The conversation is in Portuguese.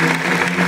Obrigado.